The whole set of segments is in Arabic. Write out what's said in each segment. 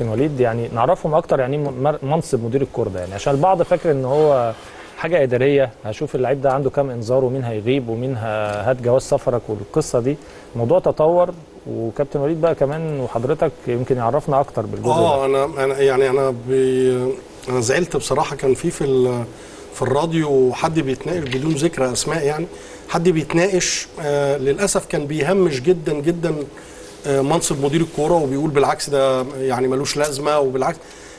كابتن وليد يعني نعرفهم أكتر يعني منصب مدير الكوره ده يعني. عشان البعض فاكر إن هو حاجة إدارية هشوف اللعيب ده عنده كام إنذار ومين هيغيب ومين هات جواز سفرك والقصة دي. الموضوع تطور وكابتن وليد بقى كمان وحضرتك يمكن يعرفنا أكتر بالجزء آه أنا أنا يعني أنا بي أنا زعلت بصراحة. كان في في في الراديو حد بيتناقش بدون ذكر أسماء يعني حد بيتناقش آه للأسف كان بيهمش جدا جدا منصب مدير الكورة وبيقول بالعكس ده يعني ملوش لازمة وبالعكس.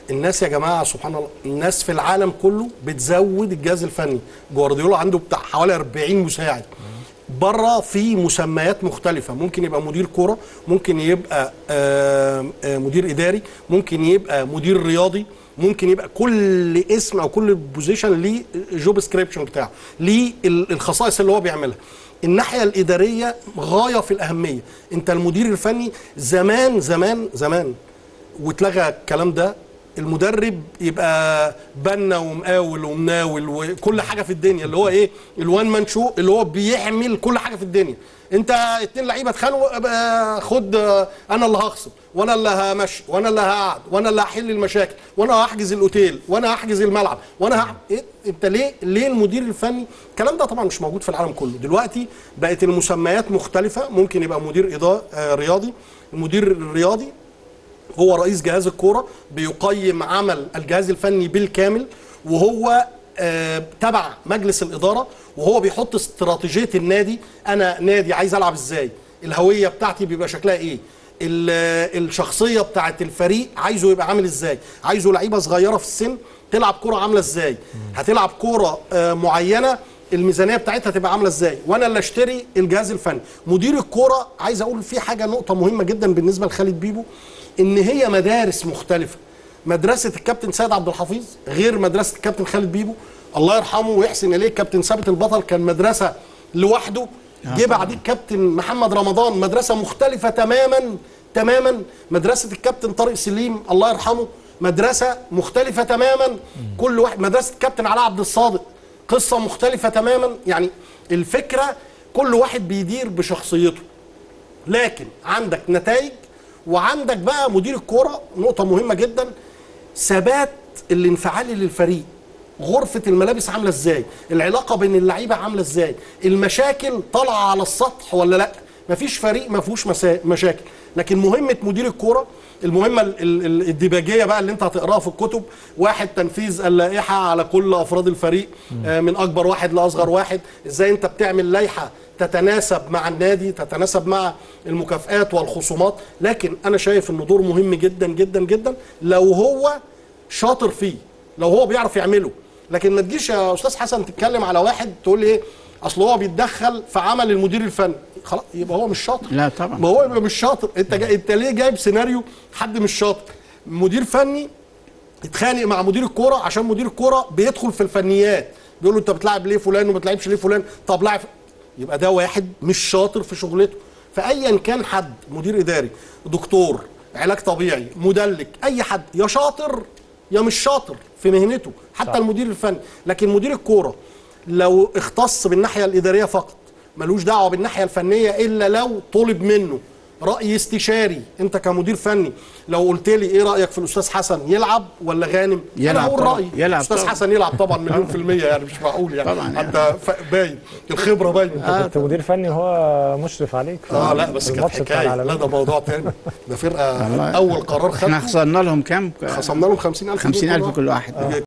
الناس يا جماعة سبحان الله الناس في العالم كله بتزود الجهاز الفني. جوارديولا عنده بتاع حوالي 40 مساعد. بره في مسميات مختلفة. ممكن يبقى مدير كرة ممكن يبقى آه، آه، مدير إداري ممكن يبقى مدير رياضي ممكن يبقى كل اسم أو كل position ليه job description بتاعه ليه ال- الخصائص اللي هو بيعملها. الناحية الإدارية غاية في الأهمية. أنت المدير الفني زمان زمان زمان واتلغى الكلام ده المدرب يبقى بنا ومقاول ومناول وكل حاجة في الدنيا اللي هو إيه؟ الوان مان شو اللي هو بيحمل كل حاجة في الدنيا. أنت اتنين لعيبة اتخانقوا ابقى خد آه، أنا اللي هخصم وأنا اللي همشي وأنا اللي هقعد وأنا اللي هحل المشاكل وأنا هحجز الأوتيل وأنا هحجز الملعب وأنا هح... إيه؟ أنت ليه ليه المدير الفني؟ الكلام ده طبعا مش موجود في العالم كله. دلوقتي بقت المسميات مختلفة ممكن يبقى مدير إضاء آه رياضي المدير الرياضي هو رئيس جهاز الكورة بيقيم عمل الجهاز الفني بالكامل وهو آه، تبع مجلس الإدارة وهو بيحط استراتيجية النادي. أنا نادي عايز ألعب إزاي؟ الهوية بتاعتي بيبقى شكلها إيه؟ ال- الشخصية بتاعت الفريق عايزه يبقى عامل إزاي؟ عايزه لعيبة صغيرة في السن تلعب كورة عاملة إزاي؟ هتلعب كورة آه، معينة؟ الميزانية بتاعتها تبقى عاملة إزاي؟ وأنا اللي أشتري الجهاز الفني. مدير الكورة عايز أقول في حاجة نقطة مهمة جدا بالنسبة لخالد بيبو. إن هي مدارس مختلفة. مدرسة الكابتن سيد عبد الحفيظ غير مدرسة الكابتن خالد بيبو. الله يرحمه ويحسن إليه الكابتن ثابت البطل كان مدرسة لوحده. جه بعديه الكابتن محمد رمضان مدرسة مختلفة تماما تماما. مدرسة الكابتن طارق سليم الله يرحمه مدرسة مختلفة تماما. كل واحد مدرسة الكابتن علاء عبد الصادق قصة مختلفة تماما. يعني الفكرة كل واحد بيدير بشخصيته. لكن عندك نتائج وعندك بقى مدير الكورة نقطة مهمة جدا ثبات الانفعالي للفريق. غرفة الملابس عاملة إزاي؟ العلاقة بين اللعيبة عاملة إزاي؟ المشاكل طالعة على السطح ولا لأ؟ مفيش فريق ما فيهوش مسا- مشاكل. لكن مهمة مدير الكورة المهمة ال- ال- ال- الديباجية بقى اللي أنت هتقراها في الكتب. واحد تنفيذ اللائحة على كل أفراد الفريق آه، من أكبر واحد لأصغر واحد. إزاي أنت بتعمل لائحة تتناسب مع النادي تتناسب مع المكافآت والخصومات لكن أنا شايف إنه دور مهم جدا جدا جدا لو هو شاطر فيه لو هو بيعرف يعمله. لكن ما تجيش يا أستاذ حسن تتكلم على واحد تقول لي إيه أصل هو بيتدخل في عمل المدير الفني. خلاص يبقى هو مش شاطر. لا طبعا. ما هو يبقى مش شاطر. أنت جا... أنت ليه جايب سيناريو حد مش شاطر؟ مدير فني اتخانق مع مدير الكورة عشان مدير الكورة بيدخل في الفنيات. بيقول له أنت بتلعب ليه فلان وما بتلعبش ليه فلان؟ طب لاعب يبقى ده واحد مش شاطر في شغلته فايا كان حد مدير إداري دكتور علاج طبيعي مدلك أي حد يا شاطر يا مش شاطر في مهنته حتى صح. المدير الفني لكن مدير الكورة لو اختص بالناحية الإدارية فقط ملوش دعوة بالناحية الفنية إلا لو طلب منه رأي استشاري انت كمدير فني لو قلت لي إيه رأيك في الأستاذ حسن يلعب ولا غانم أنا يلعب هقول طبعا. رأيي يلعب الاستاذ طبعا. حسن يلعب طبعا مليون في المية يعني مش معقول يعني طبعا يعني. حتى ف- باين الخبرة باينه أنت كنت مدير فني وهو مشرف عليك آه لا بس كانت حكاية. لا ده موضوع تاني ده فرقة. أول قرار إحنا خدته خسرنا لهم كام؟ خصمنا لهم 50000 50000 كل واحد